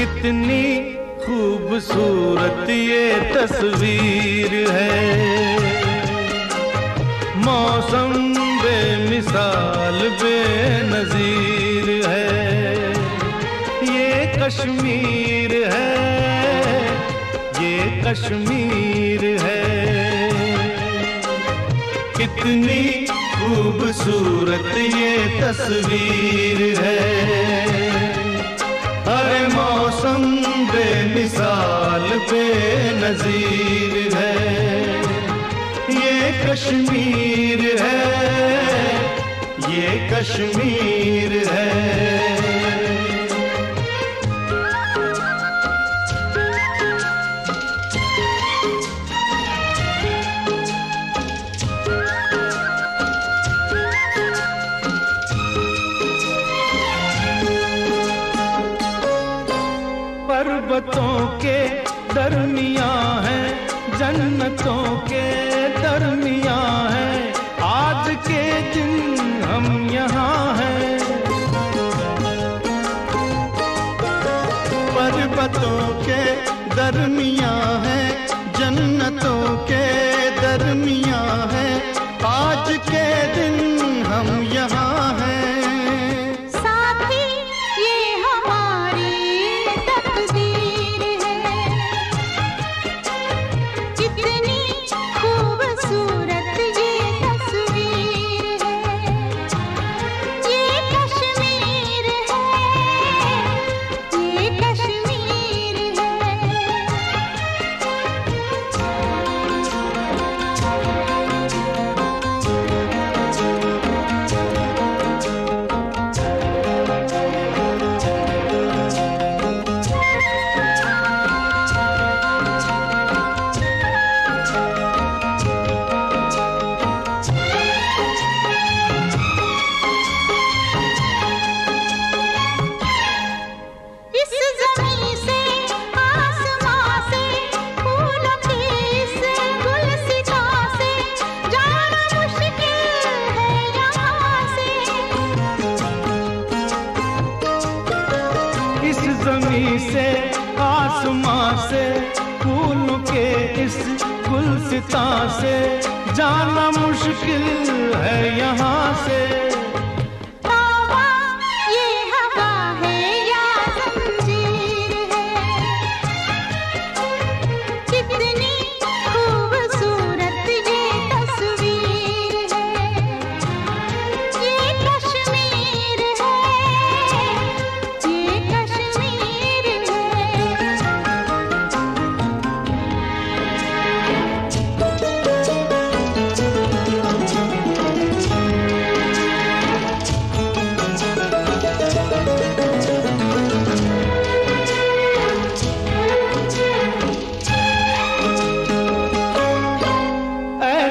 कितनी खूबसूरत ये तस्वीर है। मौसम बेमिसाल, बेनजीर है। ये कश्मीर है, ये कश्मीर है। कितनी खूबसूरत ये तस्वीर है। बेनजीर है ये कश्मीर है ये कश्मीर है। पर्वतों के दरमिया जन्नतों के दरमिया है। आज के दिन हम यहाँ हैं। पर्वतों के दरमिया है, जन्नतों के दरमिया से आसमां से फूल के इस गुलसिता से जाना मुश्किल है यहाँ से।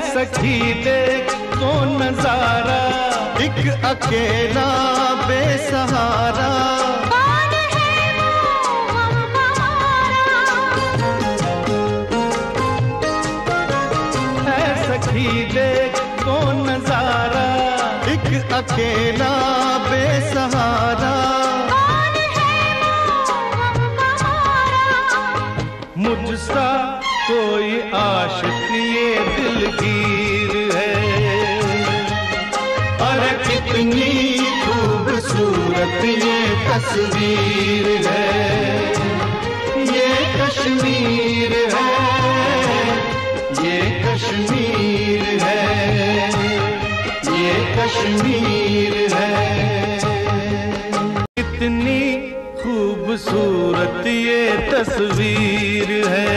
सखी देख तो नज़ारा एक अकेला बेसहारा। है वो सखी देख तो नज़ारा एक अकेला बेसहारा। कौन है वो हमारा? मुझसा कोई आशिक तस्वीर है। ये कश्मीर है। ये कश्मीर है। ये कश्मीर है। कितनी खूबसूरत ये तस्वीर है।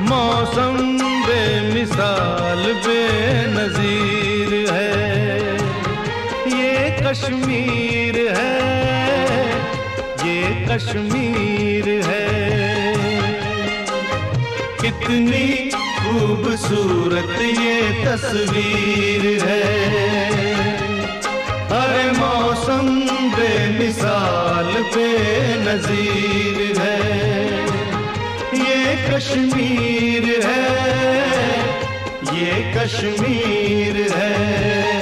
मौसम बेमिसाल, बेनजीर है। ये कश्मीर कश्मीर है। कितनी खूबसूरत ये तस्वीर है। हर मौसम बेमिसाल, बेनजीर है। ये कश्मीर है, ये कश्मीर है।